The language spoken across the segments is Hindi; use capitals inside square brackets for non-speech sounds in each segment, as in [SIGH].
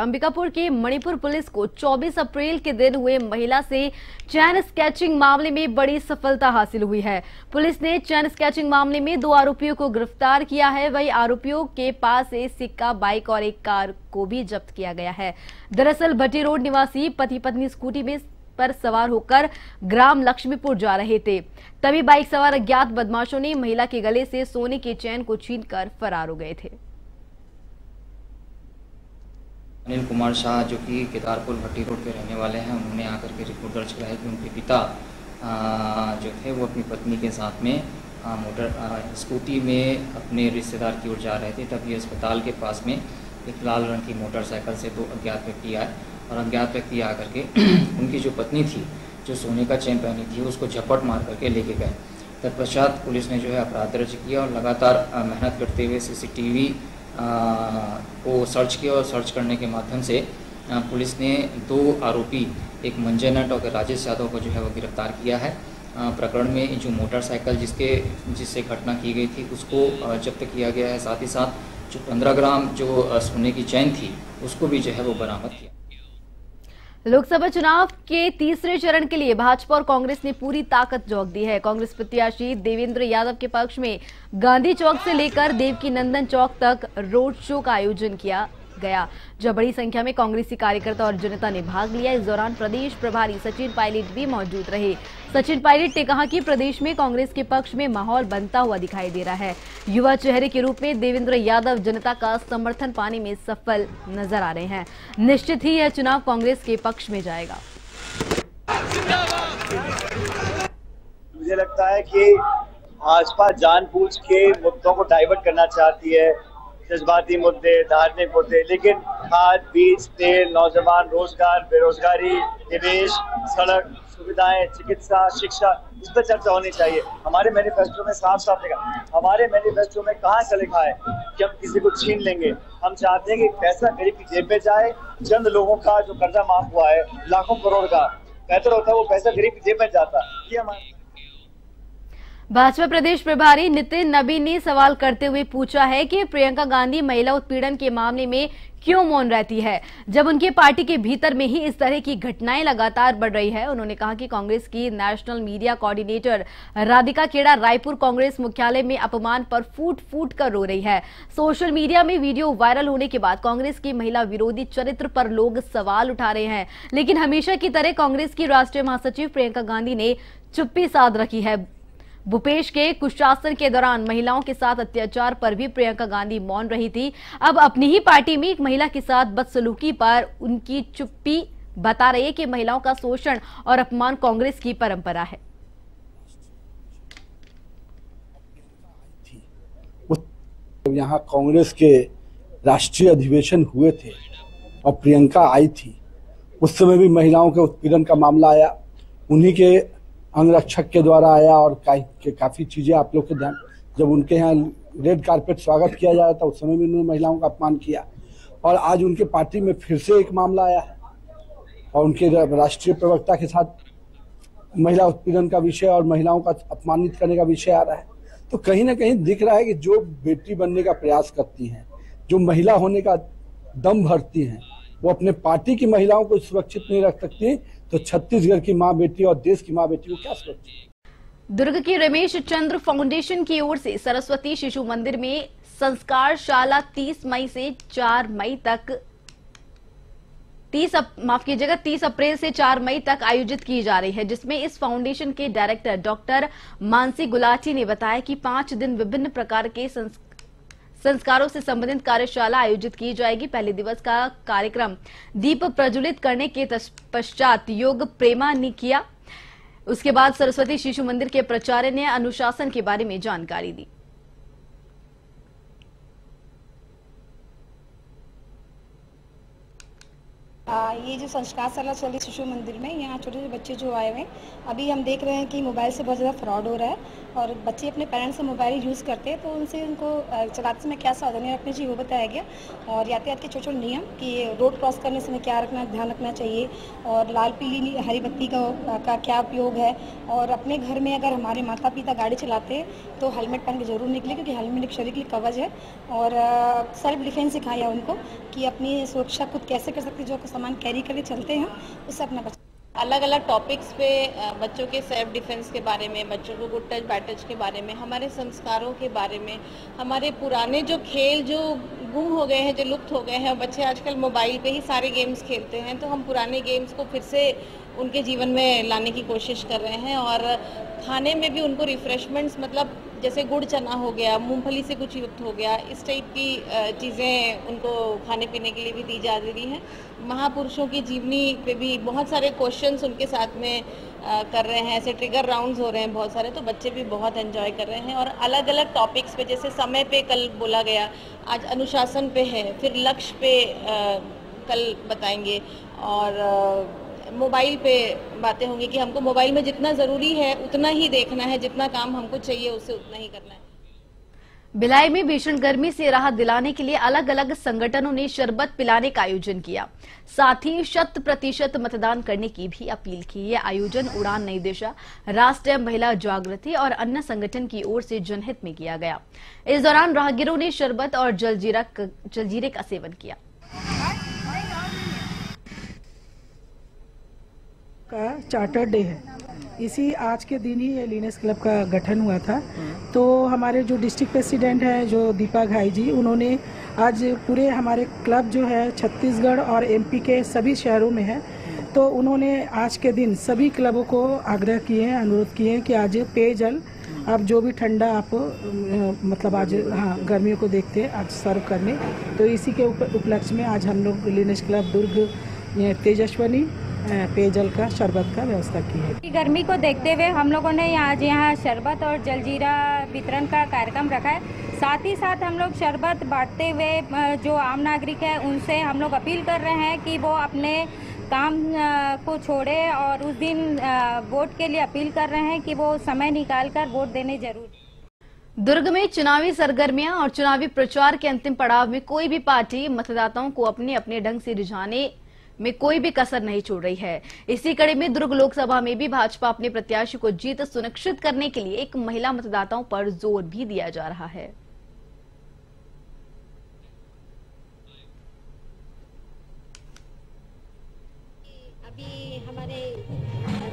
अंबिकापुर के मणिपुर पुलिस को 24 अप्रैल के दिन हुए महिला से चैन स्केचिंग मामले में बड़ी सफलता हासिल हुई है। पुलिस ने चैन स्केचिंग मामले में दो आरोपियों को गिरफ़्तार किया है। वही आरोपियों के पास से सिक्का, बाइक और एक कार को भी जब्त किया गया है। दरअसल भट्टी रोड निवासी पति पत्नी स्कूटी में पर सवार होकर ग्राम लक्ष्मीपुर जा रहे थे। तभी बाइक सवार अज्ञात बदमाशों ने महिला के गले से सोने के चैन को छीनकर फरार हो गए थे। अनिल कुमार शाह, जो कि केदारपुर भट्टी रोड के रहने वाले हैं, उन्होंने आकर के रिपोर्ट दर्ज कराया कि उनके पिता जो थे, वो अपनी पत्नी के साथ में मोटर स्कूटी में अपने रिश्तेदार की ओर जा रहे थे। तभी अस्पताल के पास में एक लाल रंग की मोटरसाइकिल से दो अज्ञात व्यक्ति आए और अज्ञात व्यक्ति आकर के [CLEARS THROAT] उनकी जो पत्नी थी, जो सोने का चैन पहनी थी, उसको झपट मार करके लेके गए। तत्पश्चात पुलिस ने जो है अपराध दर्ज किया और लगातार मेहनत करते हुए सीसीटीवी को सर्च किया और सर्च करने के माध्यम से पुलिस ने दो आरोपी, एक मंजय नट और राजेश यादव को जो है वो गिरफ़्तार किया है। प्रकरण में जो मोटरसाइकिल जिसके, जिससे घटना की गई थी, उसको जब्त किया गया है। साथ ही साथ जो पंद्रह ग्राम जो सोने की चैन थी, उसको भी जो है वो बरामद किया। लोकसभा चुनाव के तीसरे चरण के लिए भाजपा और कांग्रेस ने पूरी ताकत झोंक दी है। कांग्रेस प्रत्याशी देवेंद्र यादव के पक्ष में गांधी चौक से लेकर देवकी नंदन चौक तक रोड शो का आयोजन किया। गया। जब बड़ी संख्या में कांग्रेसी कार्यकर्ता और जनता ने भाग लिया, इस दौरान प्रदेश प्रभारी सचिन पायलट भी मौजूद रहे। सचिन पायलट ने कहा कि प्रदेश में कांग्रेस के पक्ष में माहौल बनता हुआ दिखाई दे रहा है। युवा चेहरे के रूप में देवेंद्र यादव जनता का समर्थन पाने में सफल नज़र आ रहे हैं। निश्चित ही यह चुनाव कांग्रेस के पक्ष में जाएगा। मुझे लगता है कि भाजपा जानबूझ के मुद्दों को डाइवर्ट करना चाहती है। जज्बाती मुद्दे, धार्मिक मुद्दे, लेकिन खाद, बीज, तेल, नौजवान, रोज़गार, बेरोजगारी, निवेश, सड़क, सुविधाएँ, चिकित्सा, शिक्षा, इस पर चर्चा होनी चाहिए। हमारे मैनिफेस्टो में साफ़ साफ़ लिखा हमारे मैनिफेस्टो में कहाँ से लिखा है कि हम किसी को छीन लेंगे? हम चाहते हैं कि पैसा गरीब की जेब में जाए, चंद लोगों का जो कर्जा माफ़ हुआ है, लाखों करोड़ का, बेहतर होता है वो पैसा गरीब की जेब में जाता। ये हमारे भाजपा प्रदेश प्रभारी नितिन नबी ने सवाल करते हुए पूछा है कि प्रियंका गांधी महिला उत्पीड़न के मामले में क्यों मौन रहती है? जब उनके पार्टी के भीतर में ही इस तरह की घटनाएँ लगातार बढ़ रही है, उन्होंने कहा कि कांग्रेस की national media coordinator Radhika Khera Raipur Congress मुख्यालय में अपमान पर फूट फूट कर रो रही है। सोशल मीडिया में वीडियो वायरल होने के बाद कांग्रेस की महिला विरोधी चरित्र पर लोग सवाल उठा रहे हैं, लेकिन हमेशा की तरह कांग्रेस की राष्ट्रीय महासचिव प्रियंका गांधी ने चुप्पी साध रखी है। भूपेश के कुशासन के दौरान महिलाओं के साथ अत्याचार पर भी प्रियंका गांधी मौन रही थी। अब अपनी ही पार्टी में एक महिला के साथ बदसलूकी पर उनकी चुप्पी बता रही है कि महिलाओं का शोषण और अपमान कांग्रेस की परंपरा है। यहाँ कांग्रेस के राष्ट्रीय अधिवेशन हुए थे और प्रियंका आई थी, उस समय भी महिलाओं के उत्पीड़न का मामला आया। उन्हीं के अंगरक्षक के द्वारा आया और का, काफ़ी चीज़ें आप लोग के ध्यान जब उनके यहाँ रेड कारपेट स्वागत किया जा रहा था उस समय भी उन्होंने महिलाओं का अपमान किया। और आज उनके पार्टी में फिर से एक मामला आया है। और उनके राष्ट्रीय प्रवक्ता के साथ महिला उत्पीड़न का विषय और महिलाओं का अपमानित करने का विषय आ रहा है। तो कहीं ना कहीं दिख रहा है कि जो बेटी बनने का प्रयास करती हैं जो महिला होने का दम भरती हैं वो अपने पार्टी की महिलाओं को सुरक्षित नहीं रख सकती तो छत्तीसगढ़ की माँ बेटी और देश की माँ बेटी को क्या सुरक्षित दुर्ग की रमेश चंद्र फाउंडेशन की ओर से सरस्वती शिशु मंदिर में संस्कार शाला 30 मई से 4 मई तक 30 माफ़ कीजिएगा 30 अप्रैल से 4 मई तक आयोजित की जा रही है, जिसमें इस फाउंडेशन के डायरेक्टर डॉक्टर मानसी गुलाटी ने बताया कि पाँच दिन विभिन्न प्रकार के संस्कार संस्कारों से संबंधित कार्यशाला आयोजित की जाएगी। पहले दिवस का कार्यक्रम दीप प्रज्वलित करने के पश्चात योग प्रेमा ने किया। उसके बाद सरस्वती शिशु मंदिर के प्राचार्य ने अनुशासन के बारे में जानकारी दी। ये जो संस्कार चल रही शिशु मंदिर में यहाँ छोटे छोटे बच्चे जो आए हुए हैं अभी हम देख रहे हैं कि मोबाइल से बहुत ज़्यादा फ्रॉड हो रहा है और बच्चे अपने पेरेंट्स से मोबाइल यूज़ करते हैं तो उनसे उनको चलाते समय क्या सावधानी रखनी चाहिए वो बताया गया। और यातायात के छोटे छोटे नियम कि रोड क्रॉस करने समय क्या रखना ध्यान रखना चाहिए और लाल पीली हरी बत्ती का, का क्या उपयोग है। और अपने घर में अगर हमारे माता पिता गाड़ी चलाते हैं तो हेलमेट पहन के ज़रूर निकले क्योंकि हेलमेट एक शरीर के लिए कवच है। और सेल्फ डिफेंस सिखाया उनको कि अपनी सुरक्षा खुद कैसे कर सकते जो सामान कैरी करके चलते हैं उससे अपना अलग अलग टॉपिक्स पे बच्चों के सेल्फ डिफेंस के बारे में, बच्चों को गुड टच बैड टच के बारे में, हमारे संस्कारों के बारे में, हमारे पुराने जो खेल जो गुम हो गए हैं, जो लुप्त हो गए हैं बच्चे आजकल मोबाइल पे ही सारे गेम्स खेलते हैं तो हम पुराने गेम्स को फिर से उनके जीवन में लाने की कोशिश कर रहे हैं और खाने में भी उनको रिफ़्रेशमेंट्स मतलब जैसे गुड़ चना हो गया, मूंगफली से कुछ युक्त हो गया, इस टाइप की चीज़ें उनको खाने पीने के लिए भी दी जा रही हैं। महापुरुषों की जीवनी पे भी बहुत सारे क्वेश्चंस उनके साथ में कर रहे हैं, ऐसे ट्रिगर राउंड्स हो रहे हैं बहुत सारे तो बच्चे भी बहुत एंजॉय कर रहे हैं और अलग अलग टॉपिक्स पे, जैसे समय पे कल बोला गया, आज अनुशासन पे है, फिर लक्ष्य पे कल बताएँगे और मोबाइल पे बातें होंगी कि हमको मोबाइल में जितना ज़रूरी है, उतना ही देखना है, जितना काम हमको चाहिए, उसे उतना ही करना है। भिलाई में भीषण गर्मी से राहत दिलाने के लिए अलग अलग संगठनों ने शरबत पिलाने का आयोजन किया। साथ ही शत प्रतिशत मतदान करने की भी अपील की। यह आयोजन उड़ान नई दिशा, राष्ट्रीय महिला जागृति और अन्य संगठन की ओर से जनहित में किया गया। इस दौरान राहगीरों ने शरबत और जलजीरा जलजीरे का सेवन किया। का चार्टर डे है। इसी आज के दिन ही ये लीनेस क्लब का गठन हुआ था। तो हमारे जो डिस्ट्रिक्ट प्रेसिडेंट हैं, जो दीपा घाई जी, उन्होंने आज पूरे हमारे क्लब जो है, छत्तीसगढ़ और एमपी के सभी शहरों में है। तो उन्होंने आज के दिन सभी क्लबों को आग्रह किए हैं, अनुरोध किए हैं कि आज पेयजल, आप जो भी ठंडा आप मतलब आज हाँ गर्मियों को देखते हैं, आज सर्व करने। तो इसी के उपलक्ष्य में आज हम लोग लीनेस क्लब दुर्ग तेजस्वनी पेयजल का शरबत का व्यवस्था की है। गर्मी को देखते हुए हम लोगों ने आज यहाँ शरबत और जलजीरा वितरण का कार्यक्रम रखा है। साथ ही साथ हम लोग शरबत बांटते हुए जो आम नागरिक है उनसे हम लोग अपील कर रहे हैं कि वो अपने काम को छोड़े और उस दिन वोट के लिए अपील कर रहे हैं कि वो समय निकाल कर वोट देने ज़रूर। दुर्ग में चुनावी सरगर्मियाँ और चुनावी प्रचार के अंतिम पड़ाव में कोई भी पार्टी मतदाताओं को अपने अपने ढंग से रिझाने में कोई भी कसर नहीं छोड़ रही है। इसी कड़ी में दुर्ग लोकसभा में भी भाजपा अपने प्रत्याशी को जीत सुनिश्चित करने के लिए एक महिला मतदाताओं पर ज़ोर भी दिया जा रहा है। अभी हमारे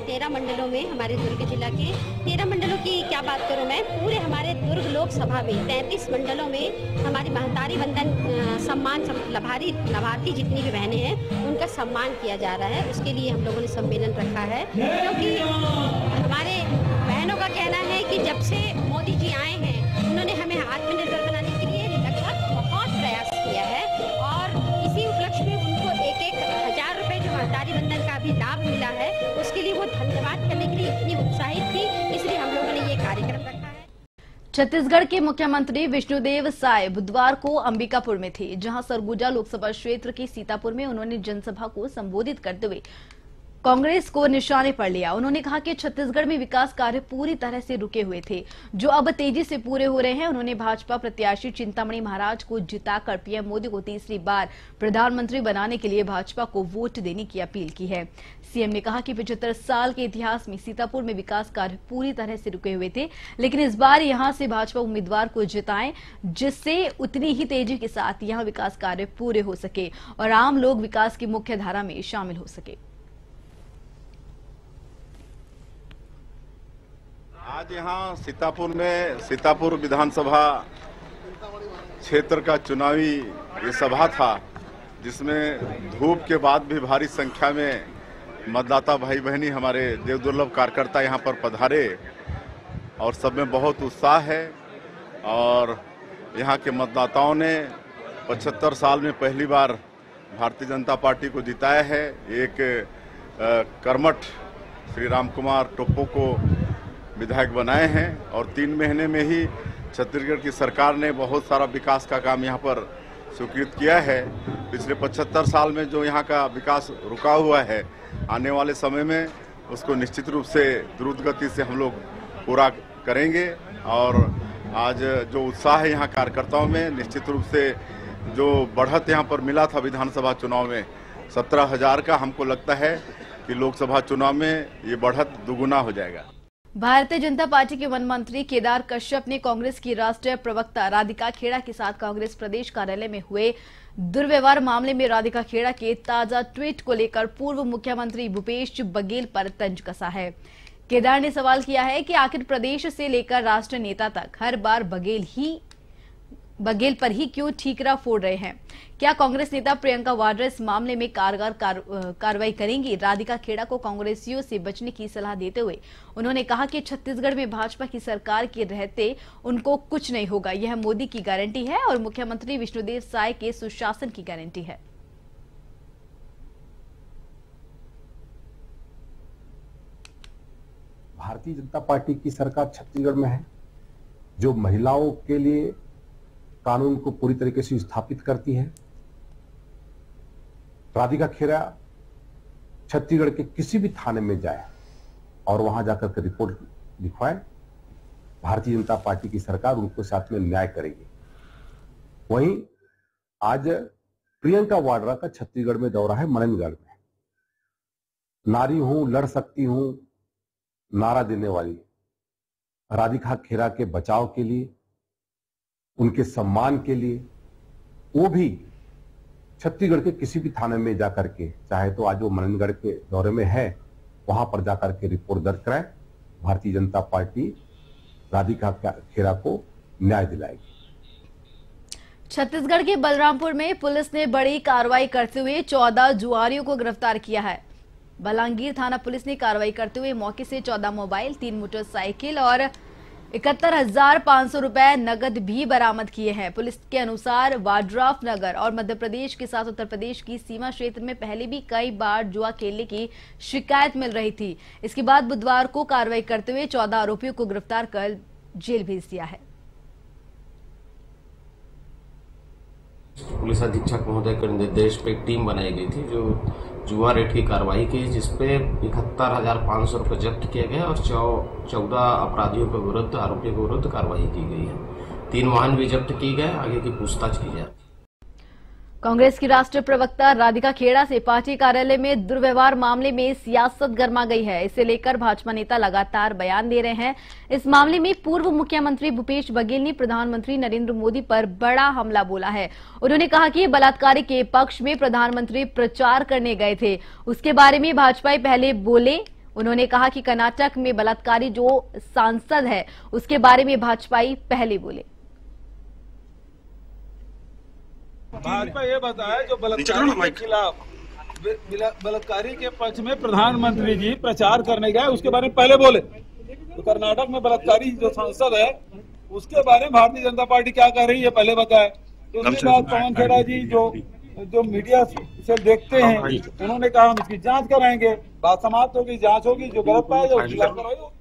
तेरह मंडलों में, हमारे दुर्ग जिला के तेरह मंडलों की क्या बात करूँ मैं? पूरे हमारे दुर्ग लोकसभा में, तैंतीस मंडलों में हमारी महतारी बंधन सम्मान लभारी, लाभार्थी जितनी भी बहनें हैं, उनका सम्मान किया जा रहा है। उसके लिए हम लोगों ने सम्मेलन रखा है। क्योंकि हमारे बहनों का कहना है कि जब से मोदी भी लाभ मिला है। उसके लिए वो धन्यवाद करने के लिए इतनी उत्साहित थी, इसलिए हम लोगों ने ये कार्यक्रम रखा है। छत्तीसगढ़ के मुख्यमंत्री विष्णुदेव साय बुधवार को अंबिकापुर में थे, जहाँ सरगुजा लोकसभा क्षेत्र के सीतापुर में उन्होंने जनसभा को संबोधित करते हुए कांग्रेस को निशाने पर लिया। उन्होंने कहा कि छत्तीसगढ़ में विकास कार्य पूरी तरह से रुके हुए थे। जो अब तेज़ी से पूरे हो रहे हैं, उन्होंने भाजपा प्रत्याशी चिंतामणि महाराज को जिताकर पीएम मोदी को तीसरी बार प्रधानमंत्री बनाने के लिए भाजपा को वोट देने की अपील की है। सीएम ने कहा कि पिछहत्तर साल के इतिहास में सीतापुर में विकास कार्य पूरी तरह से रुके हुए थे, लेकिन इस बार यहाँ से भाजपा उम्मीदवार को जिताएँ, जिससे उतनी ही तेज़ी के साथ यहाँ विकास कार्य पूरे हो सके और आम लोग विकास की मुख्य धारा में शामिल हो सके। आज यहाँ सीतापुर में सीतापुर विधानसभा क्षेत्र का चुनावी ये सभा था, जिसमें धूप के बाद भी भारी संख्या में मतदाता भाई बहनी हमारे देव दुर्लभ कार्यकर्ता यहाँ पर पधारे और सब में बहुत उत्साह है और यहाँ के मतदाताओं ने पचहत्तर साल में पहली बार भारतीय जनता पार्टी को जिताया है। एक कर्मठ श्री राम कुमार टोप्पो को विधायक बनाए हैं और तीन महीने में ही छत्तीसगढ़ की सरकार ने बहुत सारा विकास का काम यहाँ पर स्वीकृत किया है। पिछले 75 साल में जो यहाँ का विकास रुका हुआ है, आने वाले समय में उसको निश्चित रूप से द्रुत गति से हम लोग पूरा करेंगे और आज जो उत्साह है यहाँ कार्यकर्ताओं में, निश्चित रूप से जो बढ़त यहाँ पर मिला था विधानसभा चुनाव में, सत्रह हज़ार का हमको लगता है कि लोकसभा चुनाव में ये बढ़त दुगुना हो जाएगा। भारतीय जनता पार्टी के वन मंत्री केदार कश्यप ने कांग्रेस की राष्ट्रीय प्रवक्ता राधिका खेड़ा के साथ कांग्रेस प्रदेश कार्यालय में हुए दुर्व्यवहार मामले में राधिका खेड़ा के ताज़ा ट्वीट को लेकर पूर्व मुख्यमंत्री भूपेश बघेल पर तंज कसा है। केदार ने सवाल किया है कि आखिर प्रदेश से लेकर राष्ट्रीय नेता तक हर बार बघेल ही बघेल पर ही क्यों ठीकरा फोड़ रहे हैं? क्या कांग्रेस नेता प्रियंका वाड्रा इस मामले में कारगर कार्रवाई करेंगी? राधिका खेड़ा को कांग्रेसियों से बचने की सलाह देते हुए उन्होंने कहा कि छत्तीसगढ़ में भाजपा की सरकार के रहते उनको कुछ नहीं होगा। यह मोदी की गारंटी है और मुख्यमंत्री विष्णुदेव साय के सुशासन की गारंटी है। भारतीय जनता पार्टी की सरकार छत्तीसगढ़ में है। जो महिलाओं के लिए कानून को पूरी तरीके से स्थापित करती है। राधिका खेरा छत्तीसगढ़ के किसी भी थाने में जाए और वहाँ जाकर के रिपोर्ट लिखवाए, भारतीय जनता पार्टी की सरकार उनको साथ में न्याय करेगी। वहीं आज प्रियंका वाड्रा का छत्तीसगढ़ में दौरा है मननगढ़ में। नारी हूँ, लड़ सकती हूँ, नारा देने वाली राधिका खेरा के बचाव के लिए उनके सम्मान के लिए, वो भी छत्तीसगढ़ के किसी भी थाने में जाकर के, चाहे तो आज वो मननगढ़ के दौरे में है, वहाँ पर जाकर के रिपोर्ट दर्ज कराए, भारतीय जनता पार्टी राधिका खेरा को न्याय दिलाएगी। छत्तीसगढ़ के बलरामपुर में पुलिस ने बड़ी कार्रवाई करते हुए चौदह जुआरियों को गिरफ़्तार किया है। बलांगीर थाना पुलिस ने कार्रवाई करते हुए मौके से चौदह मोबाइल, तीन मोटरसाइकिल और इकहत्तर हज़ार पाँच सौ रुपए नगद भी बरामद किए हैं। पुलिस के अनुसार वाड्राफ नगर और मध्य प्रदेश के साथ उत्तर प्रदेश की सीमा क्षेत्र में पहले भी कई बार जुआ खेलने की शिकायत मिल रही थी। इसके बाद बुधवार को कार्रवाई करते हुए चौदह आरोपियों को गिरफ़्तार कर जेल भेज दिया है। पुलिस अधीक्षक महोदय के निर्देश पे एक टीम बनाई गई थी, जो जुआ रेट की कार्रवाई की जिसपे इकहत्तर हज़ार पाँच सौ रुपये जब्त किए गए और चौ, चौदह अपराधियों के विरुद्ध, आरोपियों के विरुद्ध कार्रवाई की गई है। तीन वाहन भी जब्त किए गए, आगे की पूछताछ की जाए कांग्रेस की राष्ट्रीय प्रवक्ता राधिका खेड़ा से पार्टी कार्यालय में दुर्व्यवहार मामले में सियासत गर्मा गई है। इसे लेकर भाजपा नेता लगातार बयान दे रहे हैं। इस मामले में पूर्व मुख्यमंत्री भूपेश बघेल ने प्रधानमंत्री नरेंद्र मोदी पर बड़ा हमला बोला है। उन्होंने कहा कि बलात्कारी के पक्ष में प्रधानमंत्री प्रचार करने गए थे। उसके बारे में भाजपा पहले बोले। उन्होंने कहा कि कर्नाटक में बलात्कारी जो सांसद है, उसके बारे में भाजपाई पहले बोले। भाजपा ये बताया जो बलात्कारी के खिलाफ बलात्कारी के पक्ष में प्रधानमंत्री जी प्रचार करने गए उसके बारे में पहले बोले। तो कर्नाटक में बलात्कारी जो सांसद है उसके बारे में भारतीय जनता पार्टी क्या कर रही है पहले बताए। तो उसके बाद पवन खेड़ा जी जो जो मीडिया से देखते हैं उन्होंने कहा हम इसकी जाँच कराएँगे। बात समाप्त होगी जाँच होगी जो गलत पाएगा उसकी कार्रवाई होगी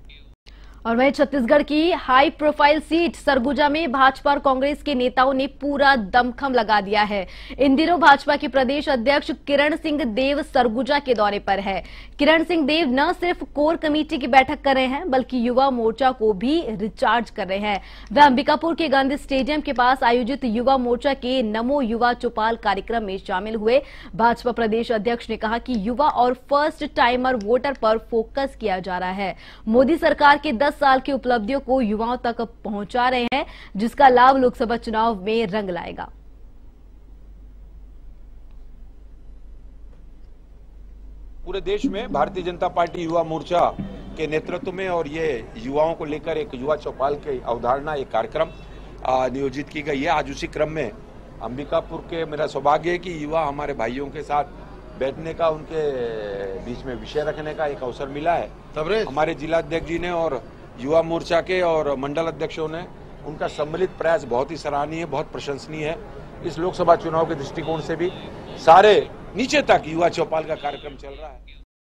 और वहीं छत्तीसगढ़ की हाई प्रोफ़ाइल सीट सरगुजा में भाजपा और कांग्रेस के नेताओं ने पूरा दमखम लगा दिया है। इन दिनों भाजपा के प्रदेश अध्यक्ष किरण सिंह देव सरगुजा के दौरे पर है। किरण सिंह देव न सिर्फ़ कोर कमेटी की बैठक कर रहे हैं, बल्कि युवा मोर्चा को भी रिचार्ज कर रहे हैं। वे अंबिकापुर के गांधी स्टेडियम के पास आयोजित युवा मोर्चा के नमो युवा चौपाल कार्यक्रम में शामिल हुए। भाजपा प्रदेश अध्यक्ष ने कहा कि युवा और फ़र्स्ट टाइमर वोटर पर फोकस किया जा रहा है। मोदी सरकार के दस साल की उपलब्धियों को युवाओं तक पहुँचा रहे हैं जिसका लाभ लोकसभा चुनाव में रंग लाएगा। पूरे देश में भारतीय जनता पार्टी युवा मोर्चा के नेतृत्व में और ये युवाओं को लेकर एक युवा चौपाल की अवधारणा एक कार्यक्रम नियोजित की गई है। आज उसी क्रम में अंबिकापुर के मेरा सौभाग्य है कि युवा हमारे भाइयों के साथ बैठने का उनके बीच में विषय रखने का एक अवसर मिला है। हमारे जिला अध्यक्ष जी ने और युवा मोर्चा के और मंडल अध्यक्षों ने उनका सम्मिलित प्रयास बहुत ही सराहनीय, बहुत प्रशंसनीय है। इस लोकसभा चुनाव के दृष्टिकोण से भी सारे नीचे तक युवा चौपाल का कार्यक्रम चल रहा है।